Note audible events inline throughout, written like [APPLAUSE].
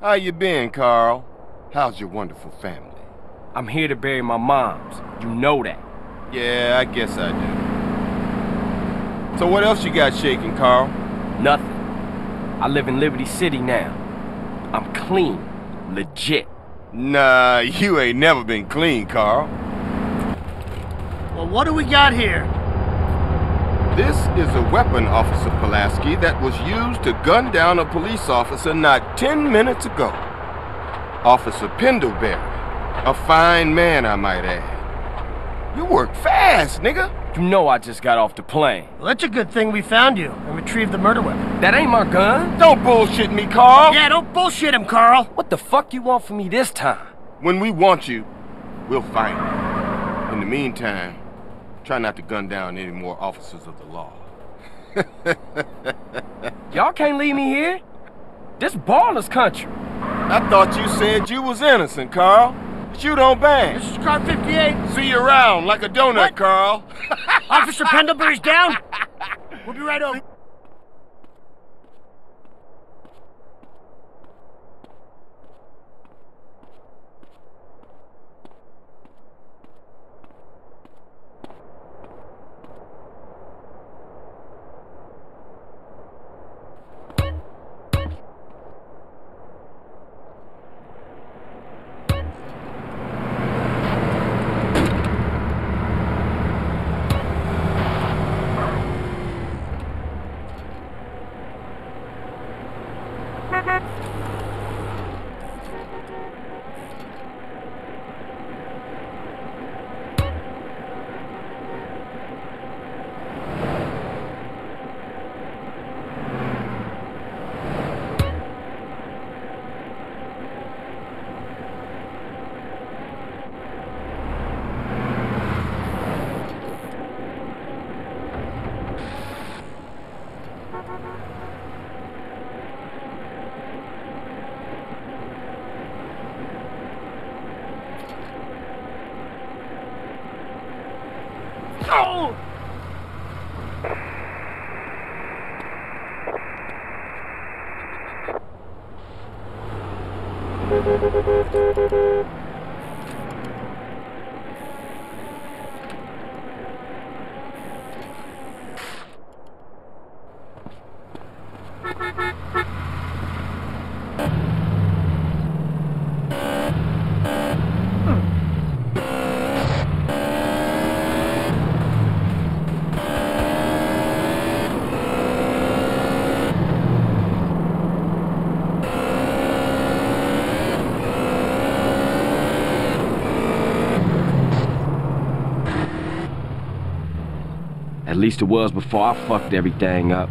How you been, Carl? How's your wonderful family? I'm here to bury my moms. You know that. Yeah, I guess I do. So what else you got shaking, Carl? Nothing. I live in Liberty City now. I'm clean. Legit. Nah, you ain't never been clean, Carl. Well, what do we got here? This is a weapon, Officer Pulaski, that was used to gun down a police officer not 10 minutes ago. Officer Pendelbury. A fine man, I might add. You work fast, nigga. You know I just got off the plane. Well, that's a good thing we found you and retrieved the murder weapon. That ain't my gun. Don't bullshit me, Carl. Yeah, don't bullshit him, Carl. What the fuck you want from me this time? When we want you, we'll find you. In the meantime, try not to gun down any more officers of the law. [LAUGHS] Y'all can't leave me here. This Ballas country. I thought you said you was innocent, Carl. But you don't bang. This is car 58. See you around like a donut, What? Carl. Officer Pendelbury's down. [LAUGHS] We'll be right over. Oh! At least it was before I fucked everything up.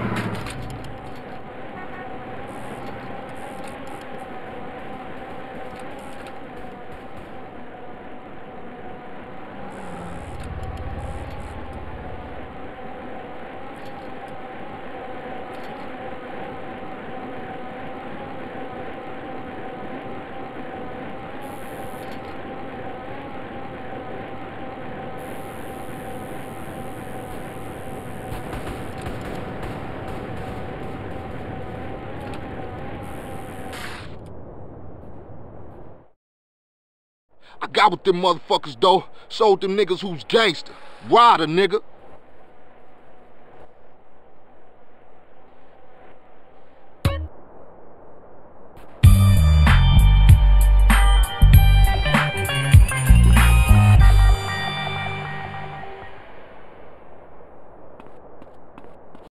got with them motherfuckers, though. Sold them niggas who's gangster. Rider, nigga.